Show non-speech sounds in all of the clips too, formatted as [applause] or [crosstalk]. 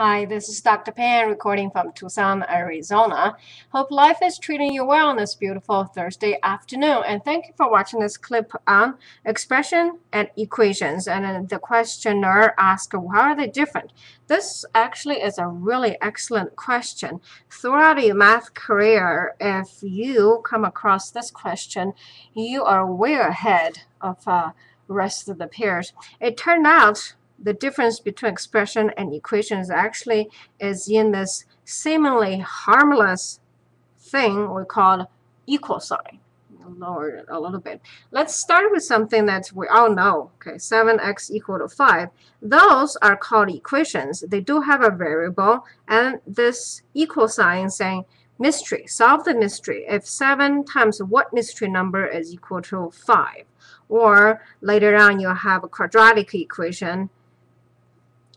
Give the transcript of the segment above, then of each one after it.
Hi, this is Dr. Pan recording from Tucson, Arizona. Hope life is treating you well on this beautiful Thursday afternoon. And thank you for watching this clip on expression and equations. And the questioner asked, how are they different? This actually is a really excellent question. Throughout your math career, if you come across this question, you are way ahead of uh, rest of the peers. It turned out the difference between expression and equation is actually is in this seemingly harmless thing we call equal sign. Lower it a little bit. Let's start with something that we all know. Okay, 7x equal to 5. Those are called equations. They do have a variable and this equal sign saying mystery. Solve the mystery. If 7 times what mystery number is equal to 5? Or later on you'll have a quadratic equation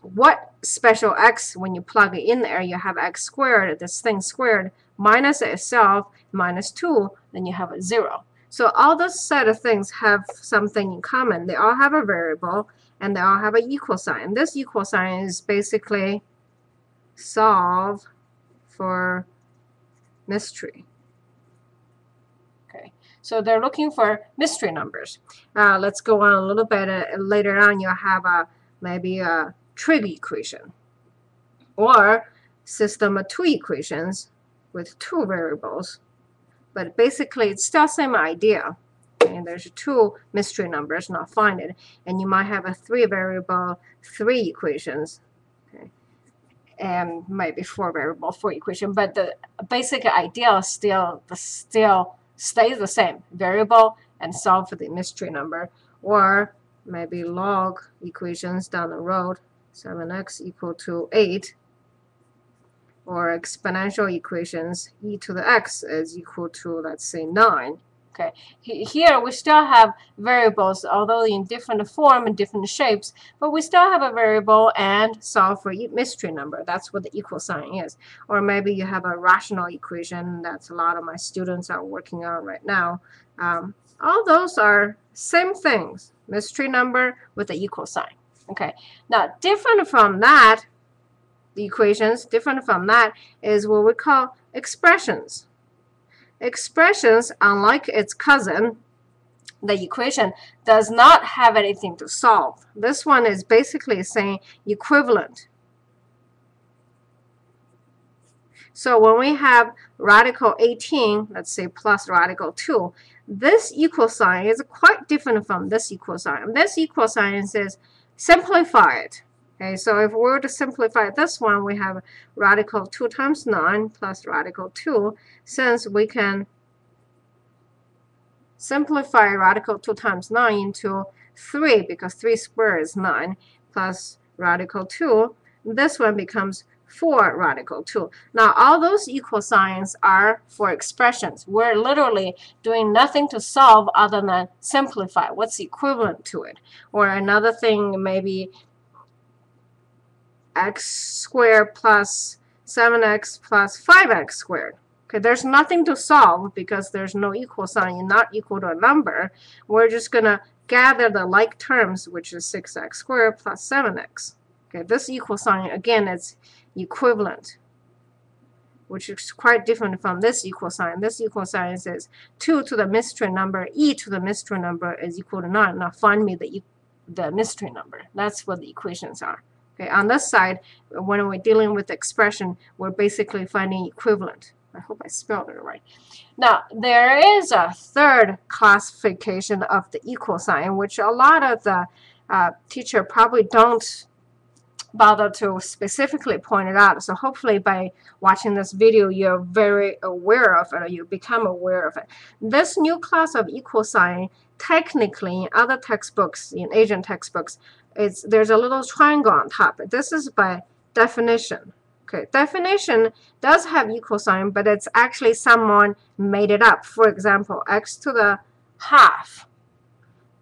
what special x, when you plug it in there, you have x squared, this thing squared, minus itself, minus 2, then you have a 0. So all those set of things have something in common. They all have a variable, and they all have an equal sign. This equal sign is basically solve for mystery. Okay, so they're looking for mystery numbers. Uh, let's go on a little bit. Uh, later on, you'll have a maybe a trig equation or system of two equations with two variables. But basically, it's still the same idea. And there's two mystery numbers not find it. And you might have a three variable, three equations. Okay. And maybe four variable, four equation. But the basic idea still, still stays the same. Variable and solve for the mystery number. Or maybe log equations down the road 7x equal to 8 or exponential equations e to the x is equal to let's say 9 okay. Here we still have variables although in different form and different shapes but we still have a variable and solve for mystery number. That's what the equal sign is. Or maybe you have a rational equation that's a lot of my students are working on right now. Um, all those are same things mystery number with the equal sign Okay, now different from that, the equations, different from that is what we call expressions. Expressions, unlike its cousin, the equation does not have anything to solve. This one is basically saying equivalent. So when we have radical 18, let's say plus radical 2, this equal sign is quite different from this equal sign. This equal sign says simplify it. Okay, so if we were to simplify this one, we have radical 2 times 9 plus radical 2. Since we can simplify radical 2 times 9 into 3, because 3 squared is 9, plus radical 2, this one becomes 4 radical 2. Now, all those equal signs are for expressions. We're literally doing nothing to solve other than simplify. What's equivalent to it? Or another thing, maybe x squared plus 7x plus 5x squared. Okay, there's nothing to solve because there's no equal sign not equal to a number. We're just going to gather the like terms, which is 6x squared plus 7x. Okay, this equal sign, again, is equivalent, which is quite different from this equal sign. This equal sign says 2 to the mystery number, e to the mystery number is equal to 9. Now find me the, the mystery number. That's what the equations are. Okay, on this side, when we're dealing with expression, we're basically finding equivalent. I hope I spelled it right. Now, there is a third classification of the equal sign, which a lot of the uh, teacher probably don't bother to specifically point it out. So hopefully by watching this video, you're very aware of it, or you become aware of it. This new class of equal sign, technically in other textbooks, in Asian textbooks, it's, there's a little triangle on top. This is by definition. Okay, definition does have equal sign, but it's actually someone made it up. For example, x to the half.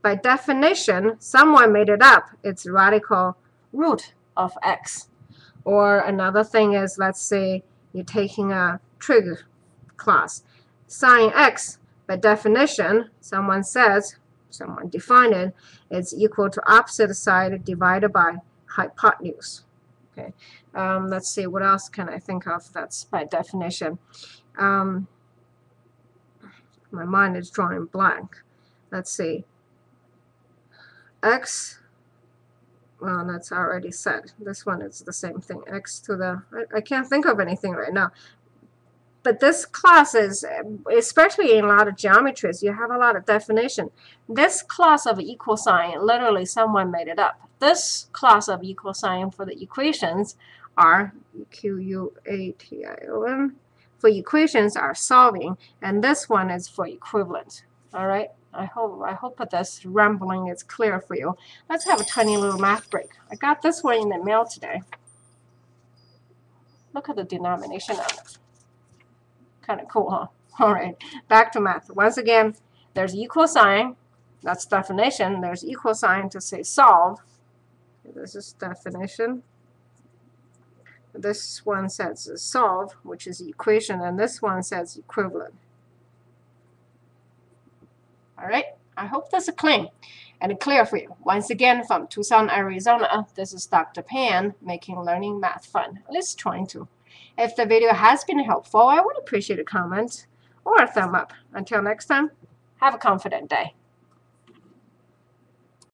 By definition, someone made it up. It's radical root of x. Or another thing is, let's say you're taking a trig class. Sine x, by definition, someone says, someone defined it, it's equal to opposite side divided by hypotenuse. Okay. Um, let's see, what else can I think of that's by definition? Um, my mind is drawing blank. Let's see. X, well, that's already said. This one is the same thing. X to the, I, I can't think of anything right now. But this class is, especially in a lot of geometries, you have a lot of definition. This class of equal sign, literally someone made it up. This class of equal sign for the equations are Q-U-A-T-I-O-N. For equations are solving, and this one is for equivalent. All right. I hope I hope that this rambling is clear for you. Let's have a tiny little math break. I got this one in the mail today. Look at the denomination on it. Kind of cool, huh? [laughs] All right, back to math. Once again, there's equal sign. That's definition. There's equal sign to say solve. This is definition. This one says solve, which is equation, and this one says equivalent. All right, I hope that's a clean and clear for you. Once again, from Tucson, Arizona, this is Dr. Pan making learning math fun, at least trying to. If the video has been helpful, I would appreciate a comment or a thumb up. Until next time, have a confident day.